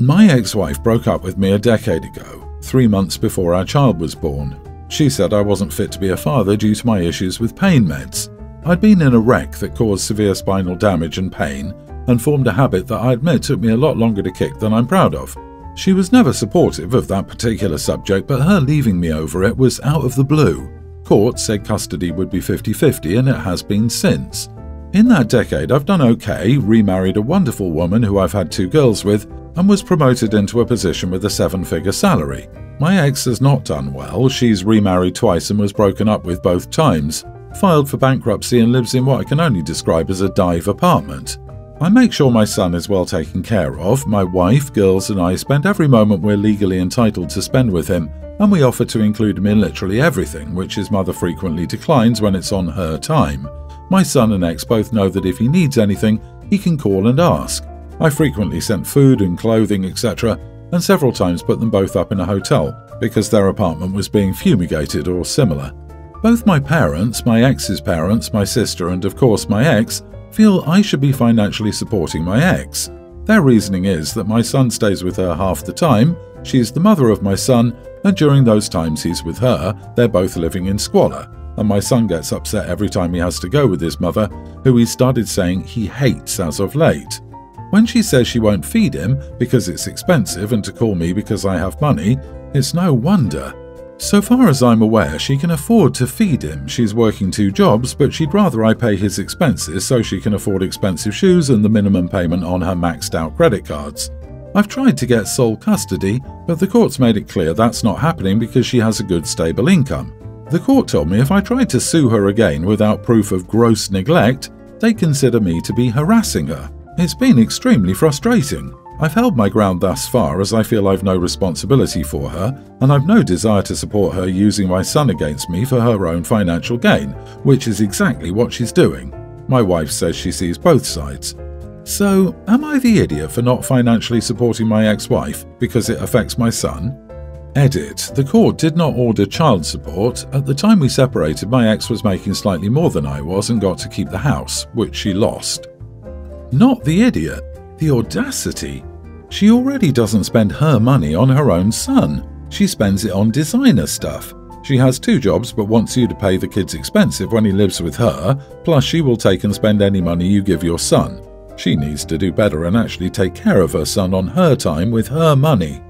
My ex wife broke up with me a decade ago, three months before our child was born. She said I wasn't fit to be a father due to my issues with pain meds. I'd been in a wreck that caused severe spinal damage and pain, and formed a habit that I admit took me a lot longer to kick than I'm proud of. She was never supportive of that particular subject, but her leaving me over it was out of the blue. Court said custody would be 50 50, and it has been since. In that decade, I've done okay, remarried a wonderful woman who I've had two girls with, and was promoted into a position with a seven figure salary. My ex has not done well, she's remarried twice and was broken up with both times, filed for bankruptcy, and lives in what I can only describe as a dive apartment. I make sure my son is well taken care of, my wife, girls, and I spend every moment we're legally entitled to spend with him, and we offer to include him in literally everything, which his mother frequently declines when it's on her time. My son and ex both know that if he needs anything, he can call and ask. I frequently sent food and clothing, etc., and several times put them both up in a hotel because their apartment was being fumigated or similar. Both my parents, my ex's parents, my sister, and of course my ex, feel I should be financially supporting my ex. Their reasoning is that my son stays with her half the time, she's the mother of my son, and during those times he's with her, they're both living in squalor, and my son gets upset every time he has to go with his mother, who he started saying he hates as of late. When she says she won't feed him because it's expensive and to call me because I have money, it's no wonder. So far as I'm aware, she can afford to feed him. She's working two jobs, but she'd rather I pay his expenses so she can afford expensive shoes and the minimum payment on her maxed out credit cards. I've tried to get sole custody, but the court's made it clear that's not happening because she has a good stable income. The court told me if I tried to sue her again without proof of gross neglect, they consider me to be harassing her. It's been extremely frustrating. I've held my ground thus far as I feel I've no responsibility for her, and I've no desire to support her using my son against me for her own financial gain, which is exactly what she's doing. My wife says she sees both sides. So, am I the idiot for not financially supporting my ex wife because it affects my son? Edit. The court did not order child support. At the time we separated, my ex was making slightly more than I was and got to keep the house, which she lost. Not the idiot, the audacity. She already doesn't spend her money on her own son. She spends it on designer stuff. She has two jobs but wants you to pay the kid's expensive when he lives with her, plus she will take and spend any money you give your son. She needs to do better and actually take care of her son on her time with her money.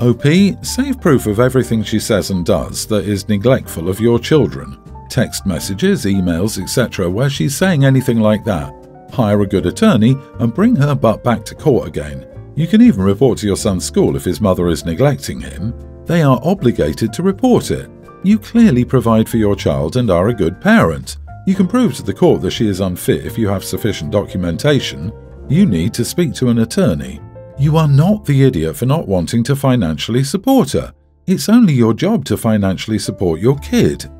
OP, save proof of everything she says and does that is neglectful of your children. Text messages, emails, etc., where she's saying anything like that hire a good attorney, and bring her butt back to court again. You can even report to your son's school if his mother is neglecting him. They are obligated to report it. You clearly provide for your child and are a good parent. You can prove to the court that she is unfit if you have sufficient documentation. You need to speak to an attorney. You are not the idiot for not wanting to financially support her. It's only your job to financially support your kid.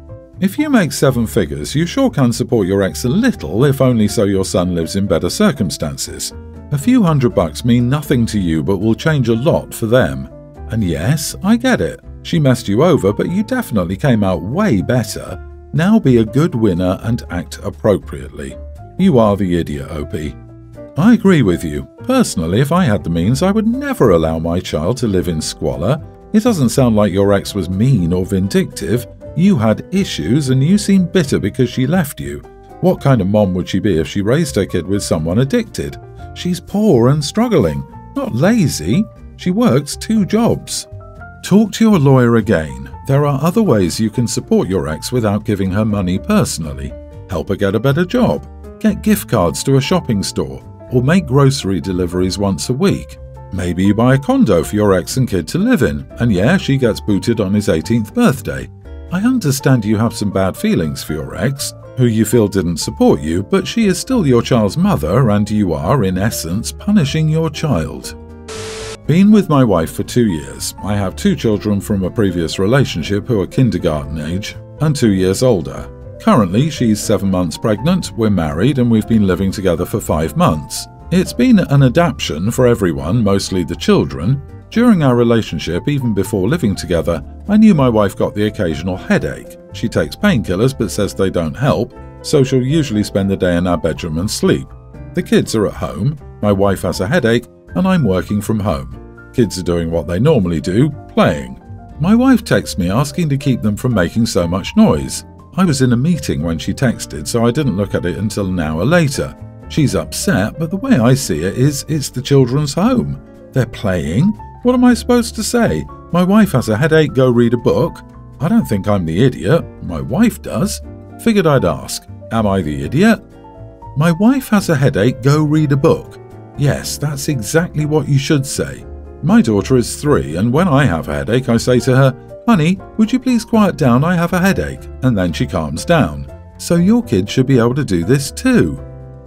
If you make seven figures, you sure can support your ex a little, if only so your son lives in better circumstances. A few hundred bucks mean nothing to you but will change a lot for them. And yes, I get it. She messed you over, but you definitely came out way better. Now be a good winner and act appropriately. You are the idiot, OP. I agree with you. Personally, if I had the means, I would never allow my child to live in squalor. It doesn't sound like your ex was mean or vindictive. You had issues and you seem bitter because she left you. What kind of mom would she be if she raised her kid with someone addicted? She's poor and struggling, not lazy. She works two jobs. Talk to your lawyer again. There are other ways you can support your ex without giving her money personally. Help her get a better job, get gift cards to a shopping store, or make grocery deliveries once a week. Maybe you buy a condo for your ex and kid to live in, and yeah, she gets booted on his 18th birthday. I understand you have some bad feelings for your ex, who you feel didn't support you, but she is still your child's mother and you are, in essence, punishing your child. Been with my wife for two years. I have two children from a previous relationship who are kindergarten age and two years older. Currently, she's seven months pregnant, we're married, and we've been living together for five months. It's been an adaptation for everyone, mostly the children, during our relationship, even before living together, I knew my wife got the occasional headache. She takes painkillers but says they don't help, so she'll usually spend the day in our bedroom and sleep. The kids are at home, my wife has a headache, and I'm working from home. Kids are doing what they normally do, playing. My wife texts me asking to keep them from making so much noise. I was in a meeting when she texted, so I didn't look at it until an hour later. She's upset, but the way I see it is it's the children's home. They're playing. What am I supposed to say? My wife has a headache, go read a book? I don't think I'm the idiot. My wife does. Figured I'd ask. Am I the idiot? My wife has a headache, go read a book. Yes, that's exactly what you should say. My daughter is three, and when I have a headache, I say to her, Honey, would you please quiet down? I have a headache. And then she calms down. So your kid should be able to do this too.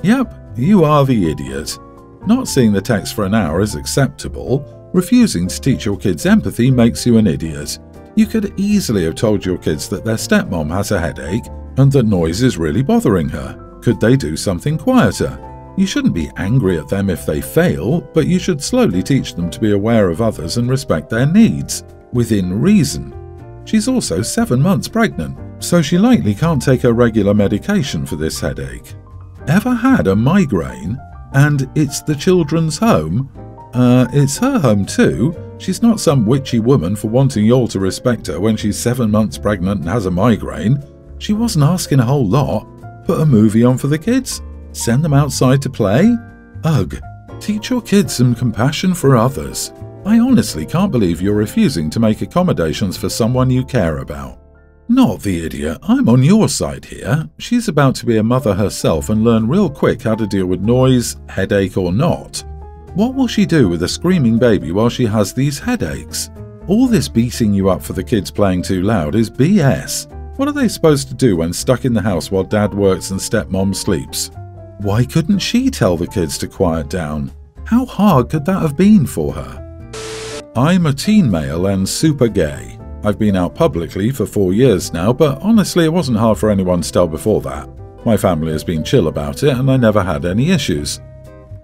Yep, you are the idiot. Not seeing the text for an hour is acceptable. Refusing to teach your kids empathy makes you an idiot. You could easily have told your kids that their stepmom has a headache and that noise is really bothering her. Could they do something quieter? You shouldn't be angry at them if they fail, but you should slowly teach them to be aware of others and respect their needs within reason. She's also seven months pregnant, so she likely can't take her regular medication for this headache. Ever had a migraine? And it's the children's home? Uh, it's her home too. She's not some witchy woman for wanting y'all to respect her when she's seven months pregnant and has a migraine. She wasn't asking a whole lot. Put a movie on for the kids? Send them outside to play? Ugh, teach your kids some compassion for others. I honestly can't believe you're refusing to make accommodations for someone you care about. Not the idiot, I'm on your side here. She's about to be a mother herself and learn real quick how to deal with noise, headache or not. What will she do with a screaming baby while she has these headaches? All this beating you up for the kids playing too loud is BS. What are they supposed to do when stuck in the house while dad works and stepmom sleeps? Why couldn't she tell the kids to quiet down? How hard could that have been for her? I'm a teen male and super gay. I've been out publicly for four years now, but honestly, it wasn't hard for anyone to tell before that. My family has been chill about it, and I never had any issues.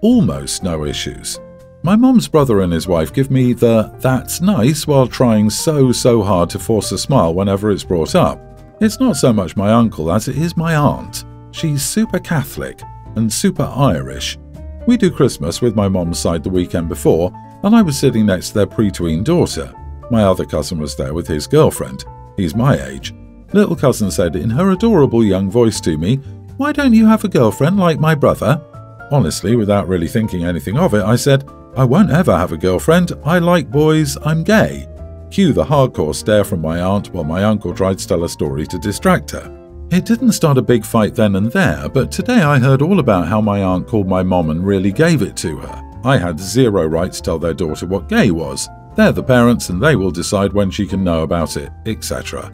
Almost no issues. My mom's brother and his wife give me the that's nice while trying so, so hard to force a smile whenever it's brought up. It's not so much my uncle as it is my aunt. She's super Catholic and super Irish. We do Christmas with my mom's side the weekend before, and I was sitting next to their pre-tween daughter. My other cousin was there with his girlfriend. He's my age. Little cousin said in her adorable young voice to me, Why don't you have a girlfriend like my brother? Honestly, without really thinking anything of it, I said, I won't ever have a girlfriend. I like boys, I'm gay. Cue the hardcore stare from my aunt while my uncle tried to tell a story to distract her. It didn't start a big fight then and there, but today I heard all about how my aunt called my mom and really gave it to her. I had zero right to tell their daughter what gay was. They're the parents and they will decide when she can know about it, etc.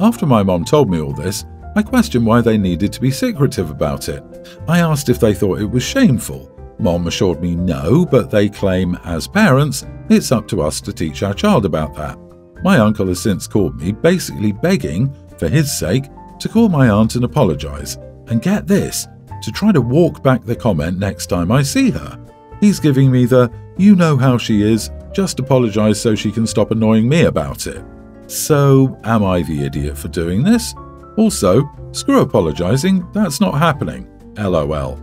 After my mom told me all this, I questioned why they needed to be secretive about it. I asked if they thought it was shameful. Mom assured me no, but they claim, as parents, it's up to us to teach our child about that. My uncle has since called me, basically begging, for his sake, to call my aunt and apologise. And get this, to try to walk back the comment next time I see her. He's giving me the, you know how she is, just apologise so she can stop annoying me about it. So, am I the idiot for doing this? Also, screw apologising, that's not happening. LOL.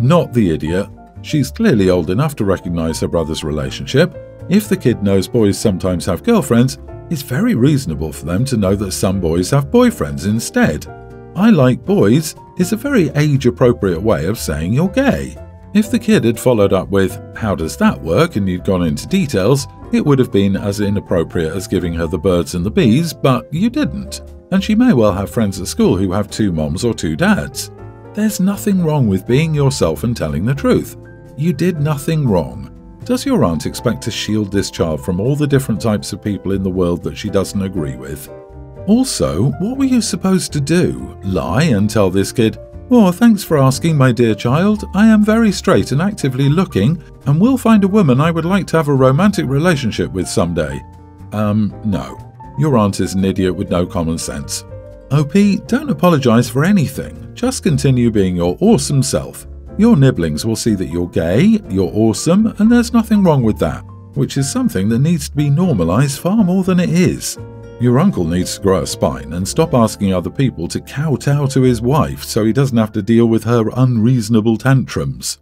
Not the idiot. She's clearly old enough to recognise her brother's relationship. If the kid knows boys sometimes have girlfriends, it's very reasonable for them to know that some boys have boyfriends instead. I like boys is a very age appropriate way of saying you're gay. If the kid had followed up with, How does that work? and you'd gone into details, it would have been as inappropriate as giving her the birds and the bees, but you didn't. And she may well have friends at school who have two moms or two dads. There's nothing wrong with being yourself and telling the truth. You did nothing wrong. Does your aunt expect to shield this child from all the different types of people in the world that she doesn't agree with? Also, what were you supposed to do? Lie and tell this kid, Oh, thanks for asking, my dear child. I am very straight and actively looking, and will find a woman I would like to have a romantic relationship with someday. Um, no. Your aunt is an idiot with no common sense. OP, don't apologise for anything. Just continue being your awesome self. Your nibblings will see that you're gay, you're awesome, and there's nothing wrong with that, which is something that needs to be normalised far more than it is. Your uncle needs to grow a spine and stop asking other people to kowtow to his wife so he doesn't have to deal with her unreasonable tantrums.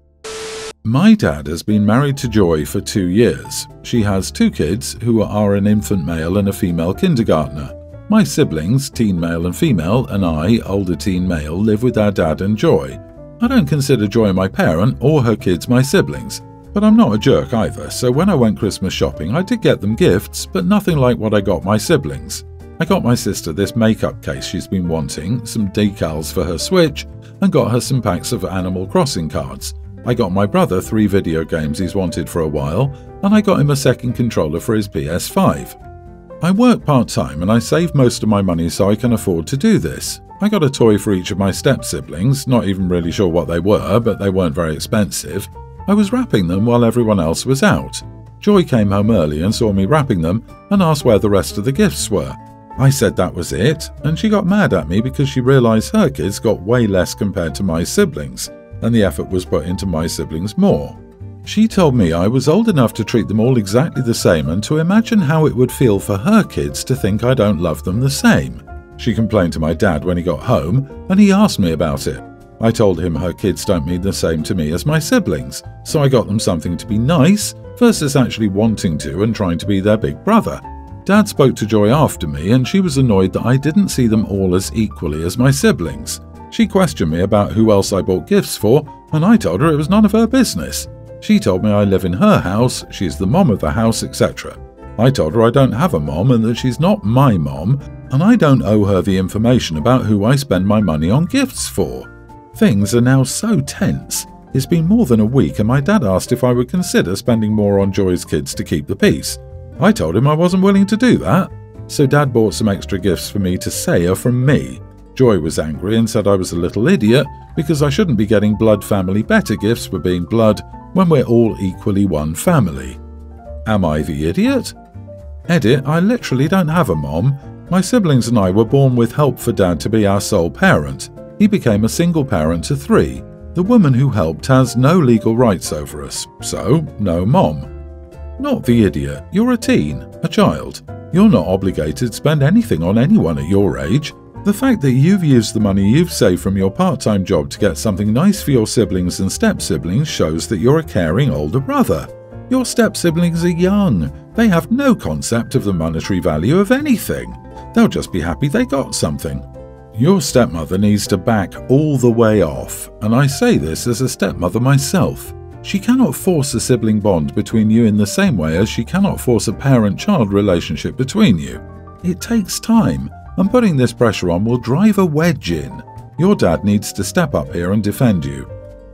My dad has been married to Joy for two years. She has two kids who are an infant male and a female kindergartner. My siblings, teen male and female, and I, older teen male, live with our dad and Joy. I don't consider Joy my parent or her kids my siblings, but I'm not a jerk either, so when I went Christmas shopping, I did get them gifts, but nothing like what I got my siblings. I got my sister this makeup case she's been wanting, some decals for her Switch, and got her some packs of Animal Crossing cards. I got my brother three video games he's wanted for a while, and I got him a second controller for his PS5. I work part time and I save most of my money so I can afford to do this. I got a toy for each of my step siblings, not even really sure what they were, but they weren't very expensive. I was wrapping them while everyone else was out. Joy came home early and saw me wrapping them and asked where the rest of the gifts were. I said that was it, and she got mad at me because she realised her kids got way less compared to my siblings and the effort was put into my siblings more. She told me I was old enough to treat them all exactly the same and to imagine how it would feel for her kids to think I don't love them the same. She complained to my dad when he got home, and he asked me about it. I told him her kids don't mean the same to me as my siblings, so I got them something to be nice versus actually wanting to and trying to be their big brother. Dad spoke to Joy after me, and she was annoyed that I didn't see them all as equally as my siblings. She questioned me about who else I bought gifts for, and I told her it was none of her business. She told me I live in her house, she's the mom of the house, etc. I told her I don't have a mom and that she's not my mom, and I don't owe her the information about who I spend my money on gifts for. Things are now so tense. It's been more than a week, and my dad asked if I would consider spending more on Joy's kids to keep the peace. I told him I wasn't willing to do that. So dad bought some extra gifts for me to say are from me. Joy was angry and said I was a little idiot because I shouldn't be getting blood family better gifts for being blood when we're all equally one family. Am I the idiot? Edit, I literally don't have a mom. My siblings and I were born with help for dad to be our sole parent. He became a single parent to three. The woman who helped has no legal rights over us, so no mom. Not the idiot, you're a teen, a child. You're not obligated to spend anything on anyone at your age. The fact that you've used the money you've saved from your part time job to get something nice for your siblings and step siblings shows that you're a caring older brother. Your step siblings are young, they have no concept of the monetary value of anything. They'll just be happy they got something. Your stepmother needs to back all the way off, and I say this as a stepmother myself. She cannot force a sibling bond between you in the same way as she cannot force a parent child relationship between you. It takes time, and putting this pressure on will drive a wedge in. Your dad needs to step up here and defend you.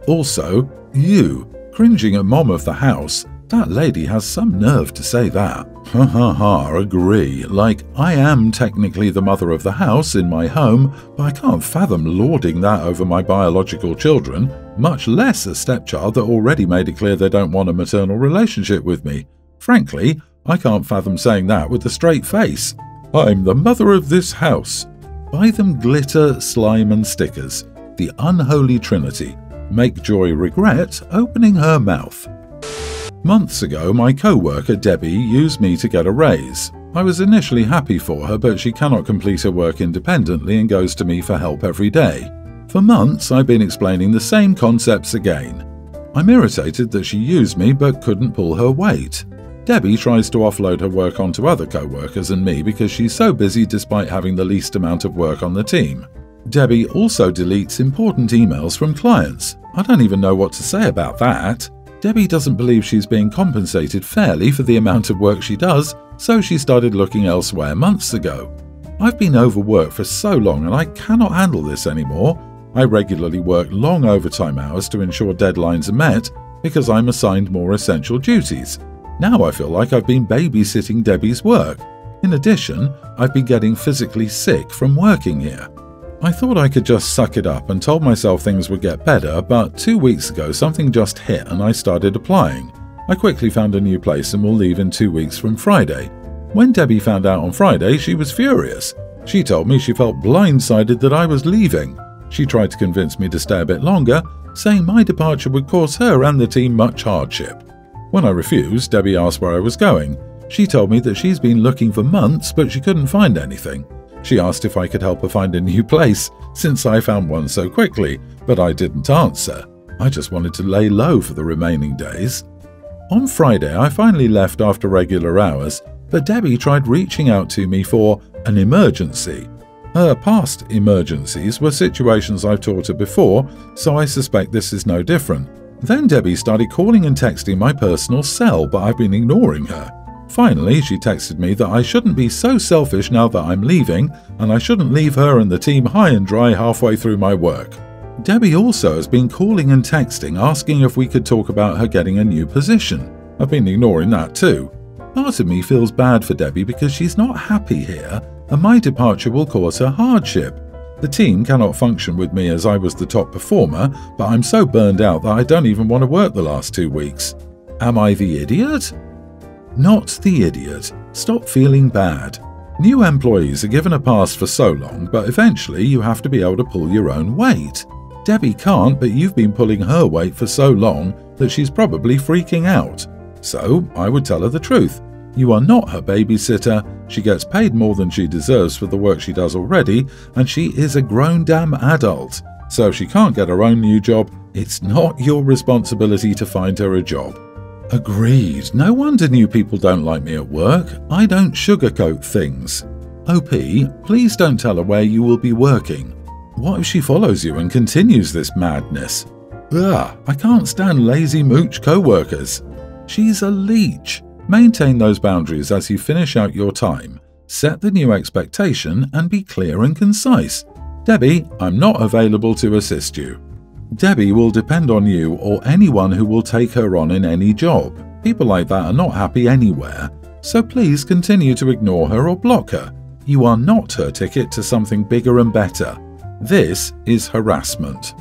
Also, you, cringing at mom of the house, that lady has some nerve to say that. Ha ha ha, agree. Like, I am technically the mother of the house in my home, but I can't fathom lording that over my biological children, much less a stepchild that already made it clear they don't want a maternal relationship with me. Frankly, I can't fathom saying that with a straight face. I'm the mother of this house. Buy them glitter, slime, and stickers. The unholy trinity. Make Joy regret opening her mouth. Months ago, my co worker Debbie used me to get a raise. I was initially happy for her, but she cannot complete her work independently and goes to me for help every day. For months, I've been explaining the same concepts again. I'm irritated that she used me but couldn't pull her weight. Debbie tries to offload her work onto other co workers and me because she's so busy despite having the least amount of work on the team. Debbie also deletes important emails from clients. I don't even know what to say about that. Debbie doesn't believe she's being compensated fairly for the amount of work she does, so she started looking elsewhere months ago. I've been overworked for so long and I cannot handle this anymore. I regularly work long overtime hours to ensure deadlines are met because I'm assigned more essential duties. Now I feel like I've been babysitting Debbie's work. In addition, I've been getting physically sick from working here. I thought I could just suck it up and told myself things would get better, but two weeks ago something just hit and I started applying. I quickly found a new place and will leave in two weeks from Friday. When Debbie found out on Friday, she was furious. She told me she felt blindsided that I was leaving. She tried to convince me to stay a bit longer, saying my departure would cause her and the team much hardship. When I refused, Debbie asked where I was going. She told me that she's been looking for months, but she couldn't find anything. She asked if I could help her find a new place, since I found one so quickly, but I didn't answer. I just wanted to lay low for the remaining days. On Friday, I finally left after regular hours, but Debbie tried reaching out to me for an emergency. Her past emergencies were situations I've taught her before, so I suspect this is no different. Then Debbie started calling and texting my personal cell, but I've been ignoring her. Finally, she texted me that I shouldn't be so selfish now that I'm leaving, and I shouldn't leave her and the team high and dry halfway through my work. Debbie also has been calling and texting asking if we could talk about her getting a new position. I've been ignoring that too. Part of me feels bad for Debbie because she's not happy here and my departure will cause her hardship. The team cannot function with me as I was the top performer, but I'm so burned out that I don't even want to work the last two weeks. Am I the idiot? Not the idiot. Stop feeling bad. New employees are given a pass for so long, but eventually you have to be able to pull your own weight. Debbie can't, but you've been pulling her weight for so long that she's probably freaking out. So I would tell her the truth. You are not her babysitter, she gets paid more than she deserves for the work she does already, and she is a grown damn adult. So if she can't get her own new job, it's not your responsibility to find her a job. Agreed. No wonder new people don't like me at work. I don't sugarcoat things. OP, please don't tell her where you will be working. What if she follows you and continues this madness? Ugh, I can't stand lazy mooch co workers. She's a leech. Maintain those boundaries as you finish out your time. Set the new expectation and be clear and concise. Debbie, I'm not available to assist you. Debbie will depend on you or anyone who will take her on in any job. People like that are not happy anywhere, so please continue to ignore her or block her. You are not her ticket to something bigger and better. This is harassment.